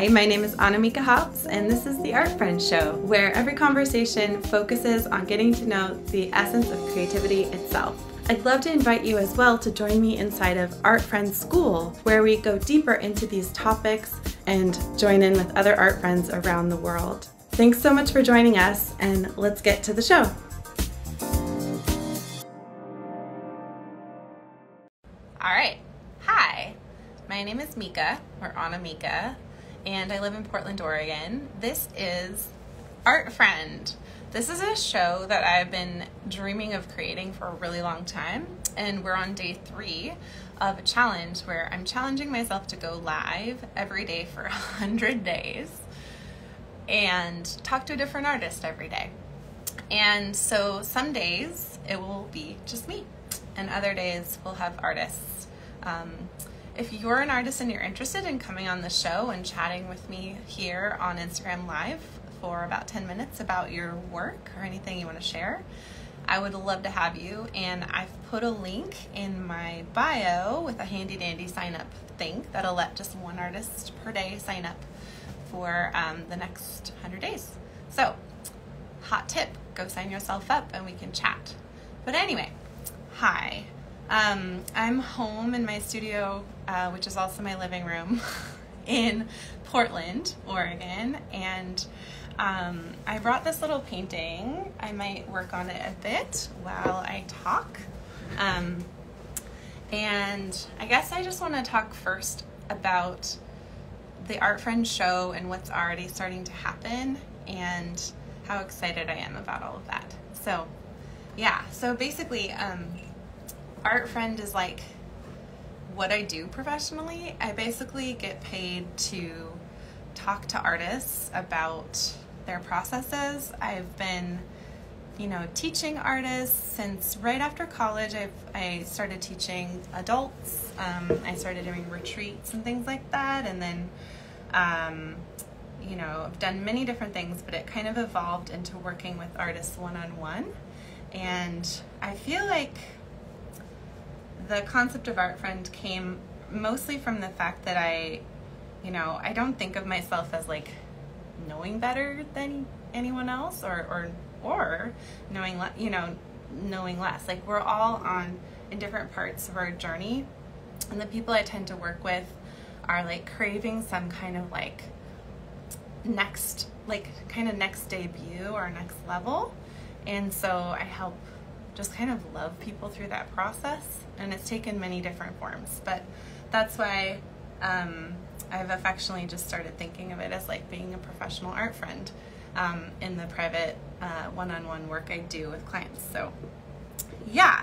Hi, my name is Annamieka Hopps, and this is the Art Friend Show, where every conversation focuses on getting to know the essence of creativity itself. I'd love to invite you as well to join me inside of Art Friends School, where we go deeper into these topics and join in with other art friends around the world. Thanks so much for joining us, and let's get to the show. All right. Hi, my name is Mieka, or Annamieka, and I live in Portland, Oregon. This is Art Friend. This is a show that I've been dreaming of creating for a really long time, and we're on day three of a challenge where I'm challenging myself to go live every day for 100 days and talk to a different artist every day. And so some days it will be just me, and other days we'll have artists. Um, if you're an artist and you're interested in coming on the show and chatting with me here on Instagram Live for about 10 minutes about your work or anything you want to share, I would love to have you. And I've put a link in my bio with a handy dandy sign up thing that'll let just one artist per day sign up for um, the next 100 days. So, hot tip go sign yourself up and we can chat. But anyway, hi. Um, I'm home in my studio, uh, which is also my living room, in Portland, Oregon, and um, I brought this little painting. I might work on it a bit while I talk. Um, and I guess I just want to talk first about the Art Friend show and what's already starting to happen and how excited I am about all of that. So, yeah, so basically, um, art friend is like what I do professionally. I basically get paid to talk to artists about their processes. I've been, you know, teaching artists since right after college. I've I started teaching adults. Um, I started doing retreats and things like that, and then, um, you know, I've done many different things, but it kind of evolved into working with artists one on one. And I feel like the concept of art friend came mostly from the fact that I, you know, I don't think of myself as like knowing better than anyone else or or or knowing le- you know knowing less. Like we're all on in different parts of our journey, and the people I tend to work with are like craving some kind of like next like kind of next debut or next level and so i help just kind of love people through that process and it's taken many different forms. But that's why um, I've affectionately just started thinking of it as like being a professional art friend um, in the private one on one work I do with clients. So, yeah.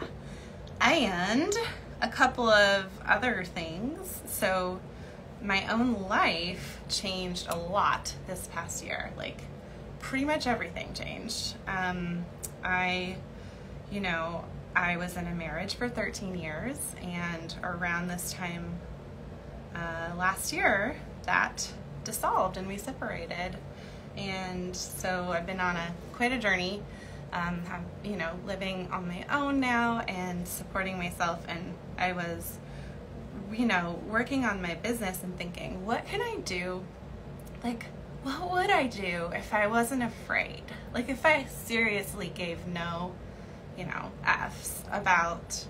And a couple of other things. So, my own life changed a lot this past year. Like, pretty much everything changed. Um, I, you know, I was in a marriage for 13 years, and around this time uh, last year, that dissolved and we separated. And so I've been on a quite a journey. Um, have, you know, living on my own now and supporting myself. And I was, you know, working on my business and thinking, what can I do? Like, what would I do if I wasn't afraid? Like, if I seriously gave no you know, F's about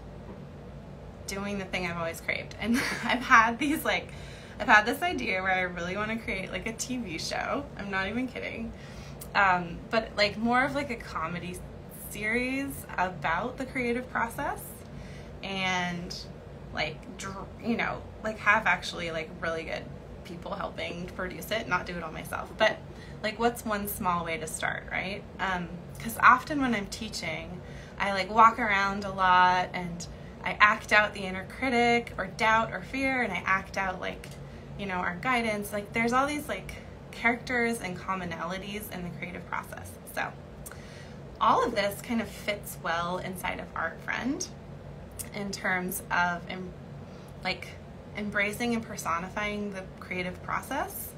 doing the thing I've always craved. And I've had these like, I've had this idea where I really want to create like a TV show. I'm not even kidding. Um, but like more of like a comedy series about the creative process and like, you know, like have actually like really good people helping produce it, not do it all myself. But like, what's one small way to start, right? Because um, often when I'm teaching, I like walk around a lot and I act out the inner critic or doubt or fear and I act out like, you know, our guidance. Like there's all these like characters and commonalities in the creative process. So all of this kind of fits well inside of Art Friend in terms of like embracing and personifying the creative process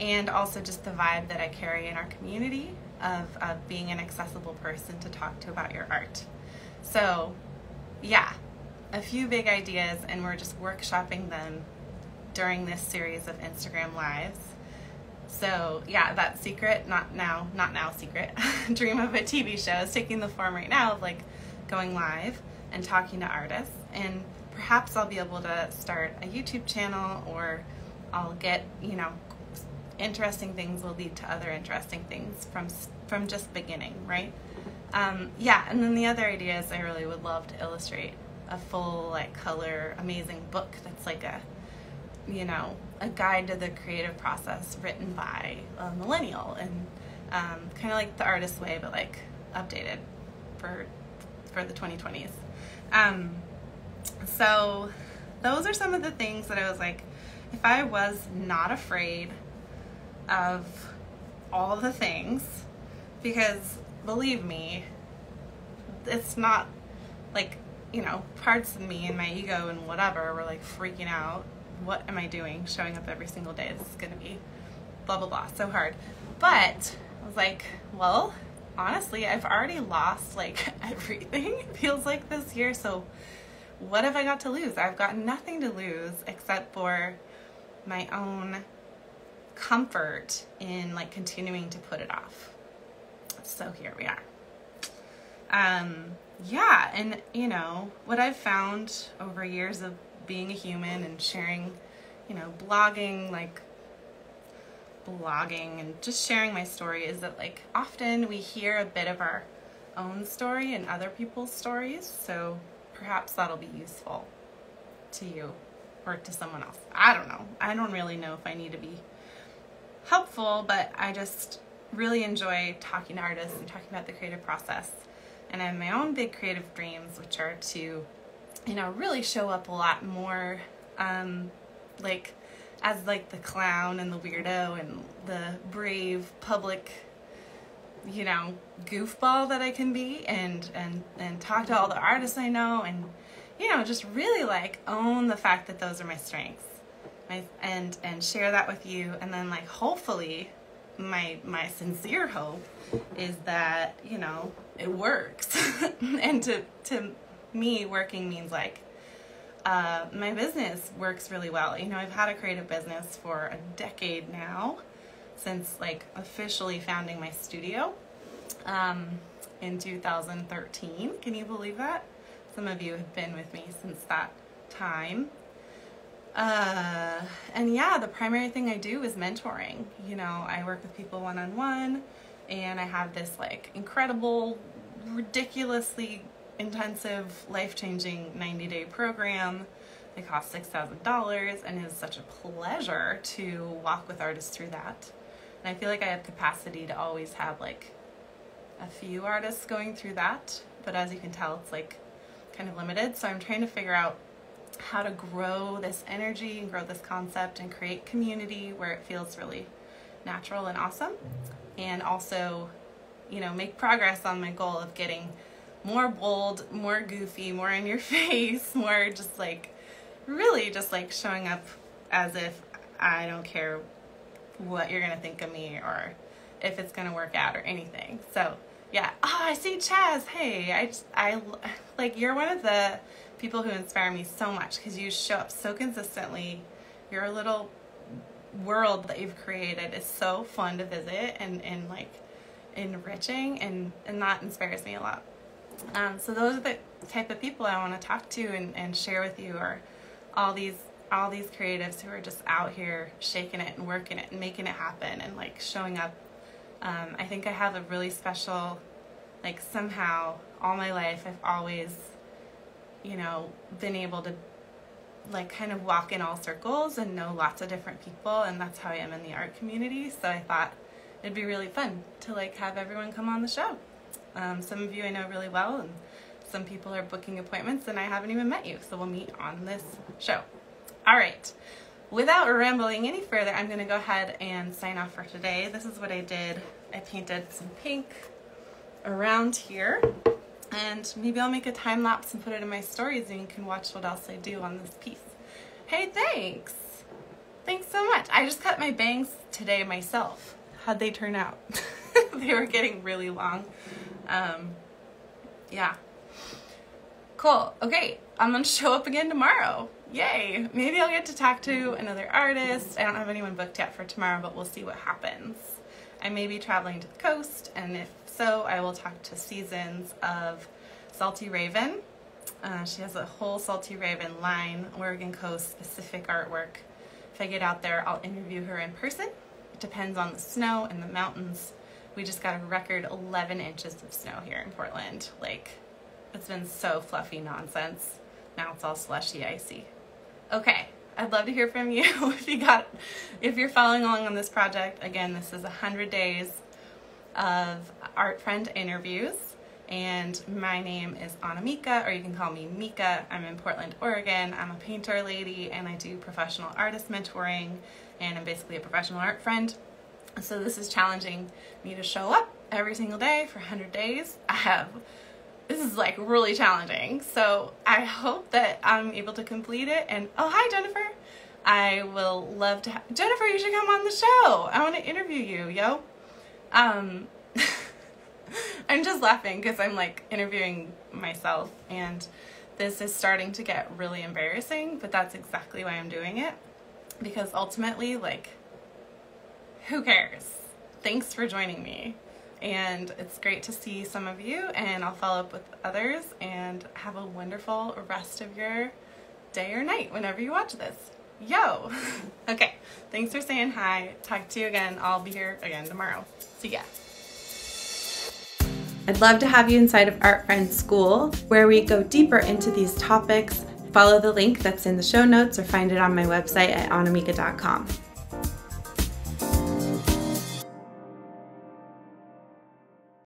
and also just the vibe that I carry in our community of, of being an accessible person to talk to about your art. So, yeah, a few big ideas, and we're just workshopping them during this series of Instagram Lives. So yeah, that secret, not now, not now secret, dream of a TV show is taking the form right now of like going live and talking to artists. And perhaps I'll be able to start a YouTube channel or I'll get, you know, interesting things will lead to other interesting things from from just beginning, right? Um, yeah, and then the other idea is I really would love to illustrate a full like color amazing book that's like a you know a guide to the creative process written by a millennial and um, kind of like the artist way but like updated for for the 2020s um, so those are some of the things that i was like if i was not afraid of all the things because believe me it's not like you know parts of me and my ego and whatever were like freaking out. What am i doing? Showing up every single day this is going to be blah blah blah so hard. But i was like well honestly i've already lost like everything it feels like this year so what have i got to lose? I've got nothing to lose except for my own comfort in like continuing to put it off. So here we are. Um, yeah, and you know, what I've found over years of being a human and sharing, you know, blogging, like blogging and just sharing my story is that like often we hear a bit of our own story and other people's stories. So perhaps that'll be useful to you or to someone else. I don't know. I don't really know if I need to be helpful, but I just really enjoy talking to artists and talking about the creative process. And I have my own big creative dreams, which are to, you know, really show up a lot more, um, like, as like the clown and the weirdo and the brave public, you know, goofball that I can be, and and and talk to all the artists I know, and you know, just really like own the fact that those are my strengths my, and and share that with you and then like hopefully my my sincere hope is that you know it works. And to to me working means like uh, my business works really well. You know i've had a creative business for a decade now since like officially founding my studio um, in 2013 can you believe that? Some of you have been with me since that time uh, and yeah, the primary thing I do is mentoring. You know, I work with people one on one, and I have this like incredible, ridiculously intensive, life changing 90 day program. It costs $6,000 and it's such a pleasure to walk with artists through that. And I feel like I have capacity to always have like a few artists going through that, but as you can tell, it's like kind of limited. So I'm trying to figure out how to grow this energy and grow this concept and create community where it feels really natural and awesome. And also, you know, make progress on my goal of getting more bold, more goofy, more in your face, more just like really just like showing up as if I don't care what you're gonna think of me or if it's gonna work out or anything. So yeah. Oh, I see Chaz. Hey, I just I like you're one of the people who inspire me so much because you show up so consistently. Your little world that you've created is so fun to visit and, and like enriching and, and that inspires me a lot. Um, so those are the type of people I want to talk to and, and share with you are all these all these creatives who are just out here shaking it and working it and making it happen and like showing up. Um, I think I have a really special, like somehow all my life I've always you know, been able to like kind of walk in all circles and know lots of different people and that's how I am in the art community. So I thought it'd be really fun to like have everyone come on the show. Um, some of you I know really well and some people are booking appointments and I haven't even met you. So we'll meet on this show. All right. Without rambling any further, I'm going to go ahead and sign off for today. This is what I did. I painted some pink around here and maybe I'll make a time lapse and put it in my stories and you can watch what else I do on this piece. Hey, thanks. Thanks so much. I just cut my bangs today myself. How'd they turn out? they were getting really long. Um, yeah. Cool. Okay, I'm gonna show up again tomorrow. yay! Maybe I'll get to talk to another artist. I don't have anyone booked yet for tomorrow, but we'll see what happens. I may be traveling to the coast, and if so, I will talk to Seasons of Salty Raven. Uh, she has a whole Salty Raven line, Oregon Coast specific artwork. If I get out there, I'll interview her in person. It depends on the snow and the mountains. We just got a record 11 inches of snow here in Portland. Like, it's been so fluffy nonsense. Now it's all slushy icy. Okay, I'd love to hear from you if you got if you're following along on this project. Again, this is 100 days of art friend interviews and my name is Annamieka or you can call me Mieka. I'm in Portland, Oregon. I'm a painter lady and I do professional artist mentoring and I'm basically a professional art friend. So this is challenging me to show up every single day for 100 days. I have this is like really challenging. So I hope that I'm able to complete it. And oh, hi, Jennifer. I will love to. Have Jennifer, you should come on the show. I want to interview you, yo. Um, I'm just laughing because I'm like interviewing myself, and this is starting to get really embarrassing. But that's exactly why I'm doing it because ultimately, like, who cares? Thanks for joining me and it's great to see some of you and I'll follow up with others and have a wonderful rest of your day or night whenever you watch this. Yo! okay, thanks for saying hi. Talk to you again. I'll be here again tomorrow. See ya. I'd love to have you inside of Art Friends School where we go deeper into these topics. Follow the link that's in the show notes or find it on my website at annamieka.com.